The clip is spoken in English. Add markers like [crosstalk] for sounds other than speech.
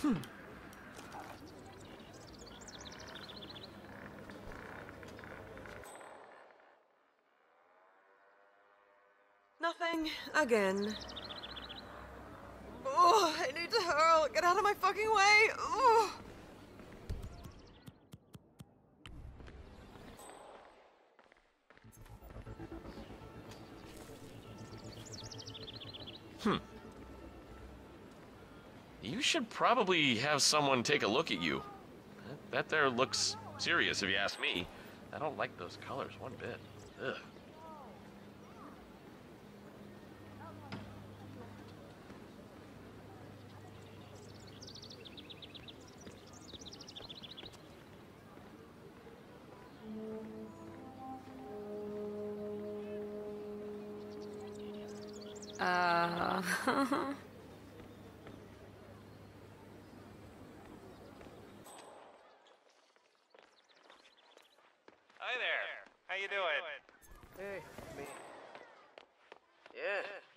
Hmm. Nothing again. Oh, I need to hurl. Get out of my fucking way. Oh. Hmm. You should probably have someone take a look at you. That- That there looks serious, if you ask me. I don't like those colors one bit. Ugh. Uh. [laughs] Hi there. How you doing? Hey, me. Yeah.